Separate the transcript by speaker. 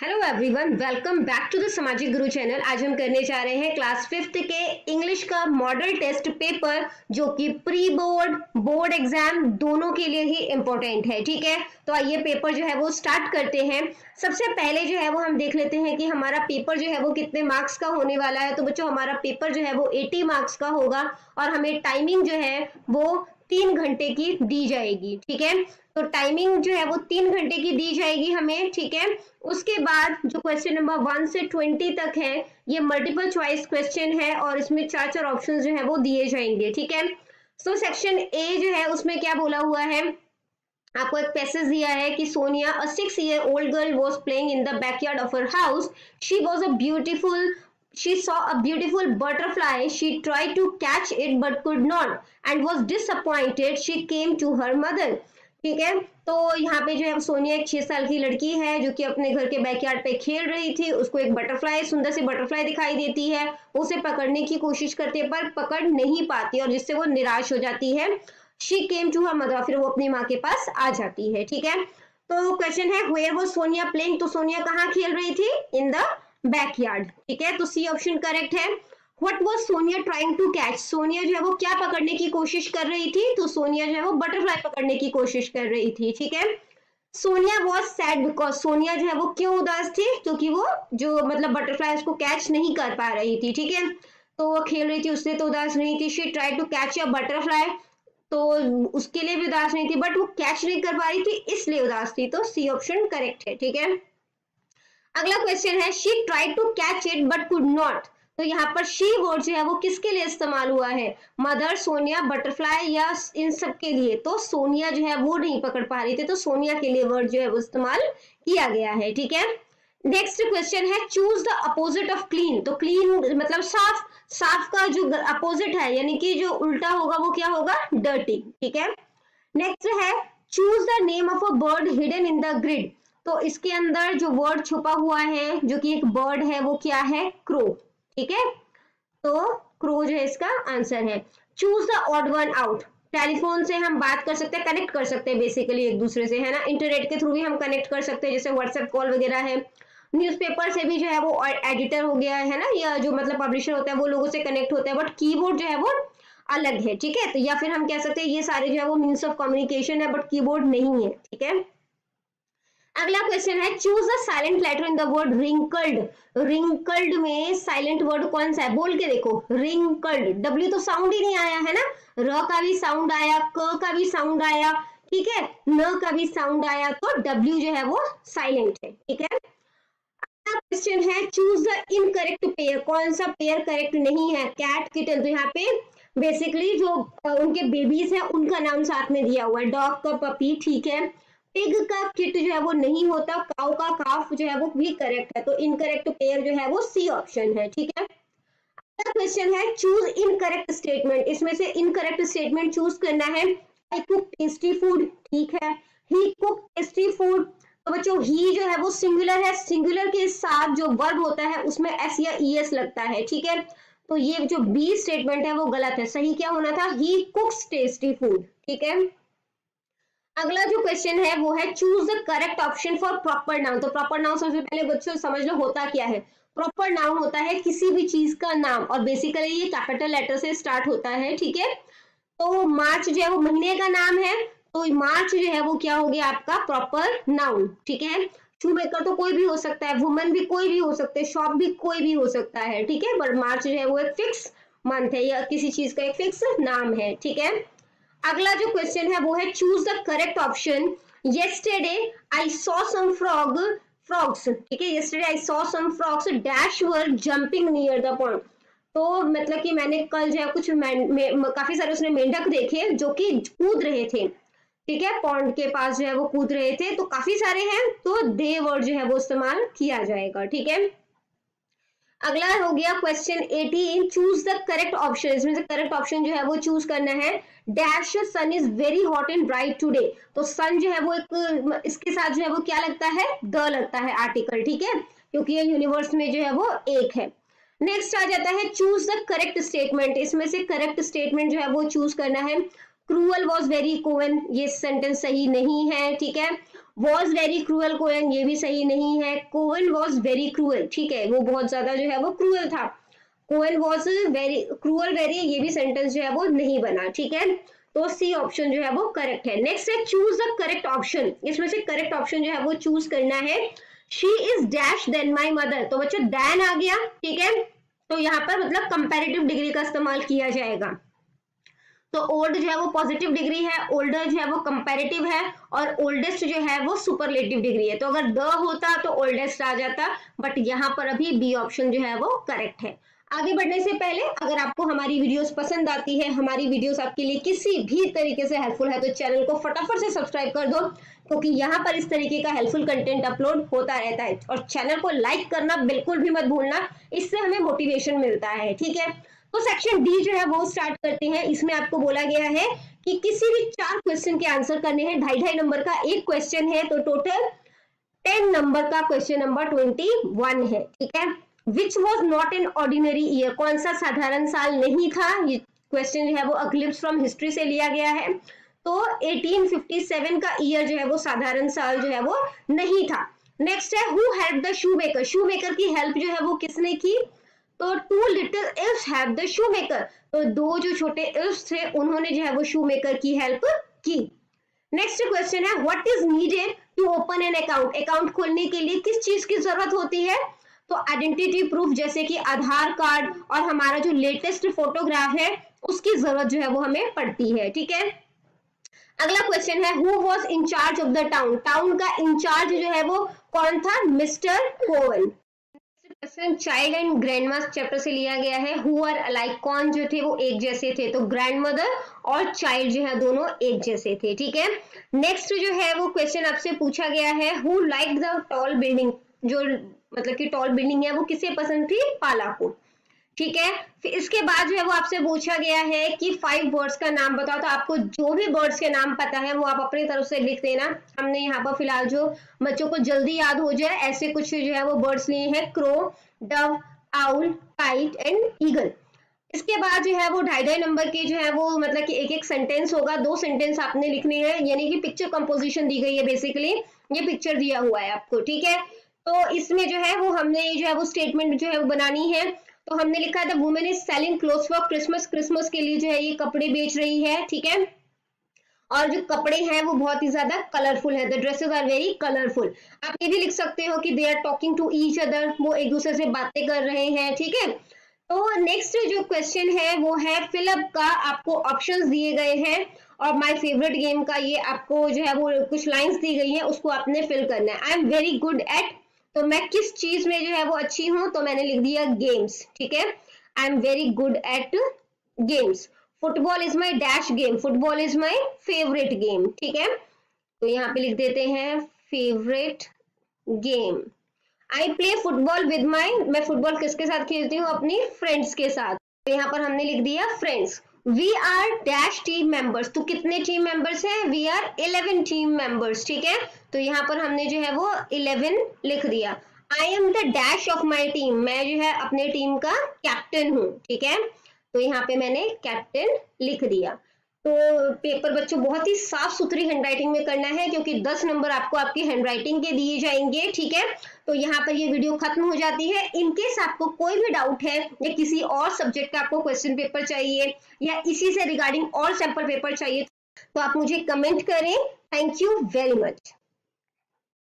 Speaker 1: Hello everyone welcome back to the सामाजिक गुरु channel आज हम करने जा रहे हैं क्लास फिफ्थ के इंग्लिश का मॉडल टेस्ट पेपर जो कि प्री बोर्ड बोर्ड एग्ज़ाम दोनों के लिए ही इम्पोर्टेंट है, ठीक है? तो आइए पेपर जो है वो स्टार्ट करते हैं। सबसे पहले जो है वो हम देख लेते हैं कि हमारा पेपर जो है वो कितने मार्क्स का होने वाला है। तो बच्चों, हमारा पेपर जो है वो एटी मार्क्स का होगा और हमें टाइमिंग जो है वो तीन घंटे की दी जाएगी, ठीक है? तो टाइमिंग जो है वो तीन घंटे की दी जाएगी हमें, ठीक है? उसके बाद जो क्वेश्चन नंबर वन से ट्वेंटी तक है, ये मल्टीपल चॉइस क्वेश्चन है और इसमें चार चार ऑप्शन जो है वो दिए जाएँगे, ठीक है? सो सेक्शन ए जो है, उसमें क्या बोला हुआ है? आपको एक पैसेज दिया है कि Sonia a six year old girl was playing in the backyard of her house she was a beautiful she saw a beautiful butterfly. She tried to catch it but could not and was disappointed. She came to her mother. ठीक है? तो यहाँ पे जो है सोनिया एक छह साल की लड़की है, जो कि अपने घर के बैकयार्ड पे खेल रही थी। उसको एक बटरफ्लाई, सुंदर सी बटरफ्लाई दिखाई देती है। उसे पकड़ने की कोशिश करते पर पकड़ नहीं पाती और जिससे वो निराश हो जाती है। She came to her mother फिर वो अपनी माँ के पास आ जाती है, ठीक है? तो क्वेश्चन है वेयर वो सोनिया प्लेइंग तो सोनिया कहाँ खेल रही थी? इन द बैकयार्ड ठीक है? तो सी ऑप्शन करेक्ट है। What was Sonia trying to catch Sonia जो है वो क्या पकड़ने की कोशिश कर रही थी? तो सोनिया जो है वो बटरफ्लाई पकड़ने की कोशिश कर रही थी, ठीक है? Sonia was sad because Sonia जो है वो क्यों उदास थी? क्योंकि वो जो मतलब बटरफ्लाई उसको कैच नहीं कर पा रही थी, ठीक है? तो वो खेल रही थी, उससे तो उदास नहीं थी। She try to catch a butterfly तो उसके लिए भी उदास नहीं थी बट वो कैच नहीं कर पा रही थी, इसलिए उदास थी। तो सी ऑप्शन करेक्ट है, ठीक है? अगला क्वेश्चन है she try to catch it but could not तो यहाँ पर शी वर्ड जो है वो किसके लिए इस्तेमाल हुआ है? मदर सोनिया बटरफ्लाई या इन सब के लिए? तो सोनिया जो है वो नहीं पकड़ पा रही थी तो सोनिया के लिए वर्ड जो है वो इस्तेमाल किया गया है, ठीक है? नेक्स्ट क्वेश्चन है choose the opposite of clean तो क्लीन मतलब साफ़ साफ़ का जो अपोजिट है, यानी कि जो उल्टा होगा वो क्या होगा? डर्टी ठीक है? नेक्स्ट है choose the name of a bird hidden in the grid तो इसके अंदर जो वर्ड छुपा हुआ है, जो कि एक बर्ड है, वो क्या है? क्रो ठीक है? तो क्रो जो है इसका आंसर है। Choose the odd one out telephone से हम बात कर सकते हैं कनेक्ट कर सकते हैं बेसिकली एक दूसरे से, है ना? इंटरनेट के थ्रू भी हम कनेक्ट कर सकते हैं, जैसे व्हाट्सएप कॉल वगैरह है। न्यूज़पेपर से भी जो है वो एडिटर हो गया है ना? या जो मतलब पब्लिशर होता है, वो लोगों से कनेक्ट होता है बट कीबोर्ड जो है वो अलग है, ठीक है? तो या फिर हम कह सकते हैं, ये सारे जो है वो मीन्स ऑफ़ कम्युनिकेशन है बट कीबोर्ड नहीं है, ठीक है? अगला क्वेश्चन है choose the silent letter in the word wrinkled wrinkled में साइलेंट वर्ड कौन सा है? बोल के देखो रिंकल्ड डब्ल्यू तो साउंड ही नहीं आया, है ना? र का भी साउंड आया, क का भी साउंड आया, ठीक है? न का भी साउंड आया तो डब्ल्यू जो है वो साइलेंट है, ठीक है? अगला क्वेश्चन है चूज़ द इनकरेक्ट पेयर कौन सा पेयर करेक्ट नहीं है? कैट किटन तो यहाँ पे बेसिकली जो उनके बेबीज है, उनका नाम साथ में दिया हुआ है. डॉग का पपी ठीक है? पिग का किट जो है वो नहीं होता काउ का काफ जो है वो भी करेक्ट है तो इनकरेक्ट पेयर जो है वो सी ऑप्शन है, ठीक है? अगला क्वेश्चन है चूज़ इनकरेक्ट स्टेटमेंट इसमें से इनकरेक्ट स्टेटमेंट चूज़ करना है। आई कुक टेस्टी फ़ूड ठीक है? ही कुक टेस्टी फ़ूड तो बच्चों ही जो है वो सिंगुलर है। सिंगुलर के साथ जो वर्ब होता है, उसमें एस या ई एस लगता है, ठीक है? तो ये जो बी स्टेटमेंट है, वो गलत है। सही क्या होना था? ही कुक्स टेस्टी फ़ूड ठीक है? अगला जो क्वेश्चन है, वो है choose the correct option for proper noun तो प्रॉपर नाउन सबसे पहले बच्चों समझ लो होता क्या है। प्रॉपर नाउन होता है किसी भी चीज़ का नाम और बेसिकली ये कैपिटल लेटर से स्टार्ट होता है, ठीक है? तो मार्च जो है, वो महीने का नाम है। तो मार्च जो है, वो क्या हो गया आपका? प्रॉपर नाउन ठीक है? शू मेकर तो कोई भी हो सकता है वुमन भी कोई भी हो सकते हैं शॉप भी कोई भी हो सकता है, ठीक है? बट मार्च जो है, वो एक फिक्स मंथ है या किसी चीज़ का एक फिक्स नाम है, ठीक है? अगला जो क्वेश्चन है वो है choose the correct option yesterday I saw some frog frogs ठीक है yesterday I saw some frogs dash were jumping near the point तो मतलब कि मैंने कल जो है कुछ काफ़ी सारे उसने मेंढक देखे जो कि कूद रहे थे। ठीक है पॉन्ड के पास जो है वो कूद रहे थे। तो काफ़ी सारे हैं तो दे वर्ड जो है वो इस्तेमाल किया जाएगा। ठीक है? अगला हो गया question 18 choose the correct option इसमें से करेक्ट ऑप्शन जो है वो चूज़ करना है. Dash sun is very hot and bright today तो सन जो है वो एक, इसके साथ जो है वो क्या लगता है? द लगता है आर्टिकल ठीक है? क्योंकि ये यूनिवर्स में जो है वो एक है. नेक्स्ट आ जाता है चूज़ द करेक्ट स्टेटमेंट इसमें से करेक्ट स्टेटमेंट जो है वो चूज़ करना है. क्रूअल वॉज़ वेरी कोवन ये सेंटेंस सही नहीं है, ठीक है? वॉज़ वेरी क्रूअल कोयन ये भी सही नहीं है। कोवन वॉज़ वेरी क्रूअल ठीक है, वो बहुत ज़्यादा जो है वो क्रूअल था। कोवन वॉज़ वेरी क्रूअल वेरी ये भी सेंटेंस जो है वो नहीं बना, ठीक है? तो सी ऑप्शन जो है वो करेक्ट है। नेक्स्ट है चूज़ द करेक्ट ऑप्शन इसमें से करेक्ट ऑप्शन जो है वो चूज़ करना है। She is dash than my mother तो बच्चों देन आ गया, ठीक है? तो यहाँ पर मतलब कंपेरेटिव डिग्री का इस्तेमाल किया जाएगा। तो ओल्ड जो है वो पॉजिटिव डिग्री है ओल्डर जो है वो कंपेरेटिव है और ओल्डेस्ट जो है वो सुपरलेटिव डिग्री है। तो अगर द होता तो ओल्डेस्ट आ जाता बट यहाँ पर अभी बी ऑप्शन जो है वो करेक्ट है। आगे बढ़ने से पहले, अगर आपको हमारी वीडियोस पसंद आती है, हमारी वीडियोस आपके लिए किसी भी तरीके से हेल्पफुल है तो चैनल को फटाफट से सब्सक्राइब कर दो, क्योंकि यहाँ पर इस तरीके का हेल्पफुल कंटेंट अपलोड होता रहता है। और चैनल को लाइक करना बिल्कुल भी मत भूलना, इससे हमें मोटिवेशन मिलता है, ठीक है? तो सेक्शन डी जो है वो स्टार्ट करते हैं। इसमें आपको बोला गया है कि किसी भी चार क्वेश्चन के आंसर करने हैं। ढाई ढाई नंबर का एक क्वेश्चन है तो टोटल टेन नंबर का क्वेश्चन नंबर ट्वेंटी वन है। ठीक है? Which was not an ordinary year कौन सा साधारण साल नहीं था? ये क्वेश्चन जो है वो अक्लिप्स फ्रॉम हिस्ट्री से लिया गया है। तो 1857 का ईयर जो है वो साधारण साल जो है वो नहीं था। नेक्स्ट है who help the shoe maker shoe maker की हेल्प जो है वो किसने की? तो two little elves have the shoe maker तो दो जो छोटे इल्स थे, उन्होंने जो है वो शू मेकर की हेल्प की। नेक्स्ट क्वेश्चन है what is needed to open an account account खोलने के लिए किस चीज़ की ज़रूरत होती है? तो आइडेंटिटी प्रूफ जैसे कि आधार कार्ड और हमारा जो लेटेस्ट फोटोग्राफ है, उसकी ज़रूरत जो है वो हमें पड़ती है, ठीक है? अगला क्वेश्चन है who was incharge of the town town का इंचार्ज जो है वो कौन था? मिस्टर कोवन चाइल्ड एंड ग्रैंड चैप्टर से लिया गया है। हु आर अलाइक कौन जो थे वो एक जैसे थे। तो ग्रैंड मदर और चाइल्ड जो है दोनों एक जैसे थे, ठीक है? नेक्स्ट जो है वो क्वेश्चन आपसे पूछा गया है who like the tall building जो मतलब कि टॉल बिल्डिंग है, वो किसे पसंद थी? पाला को ठीक है? फिर इसके बाद जो है वो आपसे पूछा गया है कि फाइव बर्ड्स का नाम बताओ तो आपको जो भी बर्ड्स के नाम पता है, वो आप अपनी तरफ़ से लिख देना। हमने यहाँ पर फ़िलहाल जो बच्चों को जल्दी याद हो जाए, ऐसे कुछ जो है वो बर्ड्स लिए हैं crow dove owl kite and eagle इसके बाद जो है वो ढाई ढाई नंबर के जो है वो मतलब कि एक एक सेंटेंस होगा, दो सेंटेंस आपने लिखने हैं, यानी कि पिक्चर कंपोजिशन दी गई है बेसिकली ये पिक्चर दिया हुआ है आपको, ठीक है? तो इसमें जो है वो हमने जो है वो स्टेटमेंट जो है वो बनानी है। तो हमने लिखा था women is selling cloth for Christmas Christmas के लिए जो है ये कपड़े बेच रही है, ठीक है? और जो कपड़े हैं वो बहुत ही ज़्यादा कलरफुल है. The dresses are very colourful आप ये भी लिख सकते हो कि they are talking to each other वो एक दूसरे से बातें कर रहे हैं, ठीक है? तो नेक्स्ट जो क्वेश्चन है वो है फिलअप का आपको ऑप्शंस दिए गए हैं और माय फेवरेट गेम का ये आपको जो है वो कुछ लाइंस दी गई हैं, उसको आपने फिल करना है. I am very good at तो मैं किस चीज़ में जो है वो अच्छी हूँ तो मैंने लिख दिया गेम्स ठीक है? I am very good at games football is my dash game football is my favourite game ठीक है? तो यहाँ पे लिख देते हैं favourite game I play football with my मैं फुटबॉल किसके साथ खेलती हूँ? अपनी फ्रेंड्स के साथ. तो यहाँ पर हमने लिख दिया friends we are dash team members तो कितने टीम मेंबर्स हैं? We are eleven team members ठीक है? तो यहाँ पर हमने जो है वो इलेवन लिख दिया। I am the dash of my team मैं जो है अपने टीम का कैप्टन हूँ, ठीक है? तो यहाँ पे मैंने कैप्टन लिख दिया। तो पेपर बच्चों, बहुत ही साफ़ सुथरी हैंडराइटिंग में करना है, क्योंकि 10 नंबर आपको आपकी हैंडराइटिंग के दिए जाएँगे, ठीक है? तो यहाँ पर ये वीडियो खत्म हो जाती है। इनकेस आपको कोई भी डाउट है, या किसी और सब्जेक्ट का आपको क्वेश्चन पेपर चाहिए, या इसी से रिगार्डिंग और सैंपल पेपर चाहिए तो आप मुझे कमेंट करें। Thank you very much